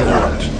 short.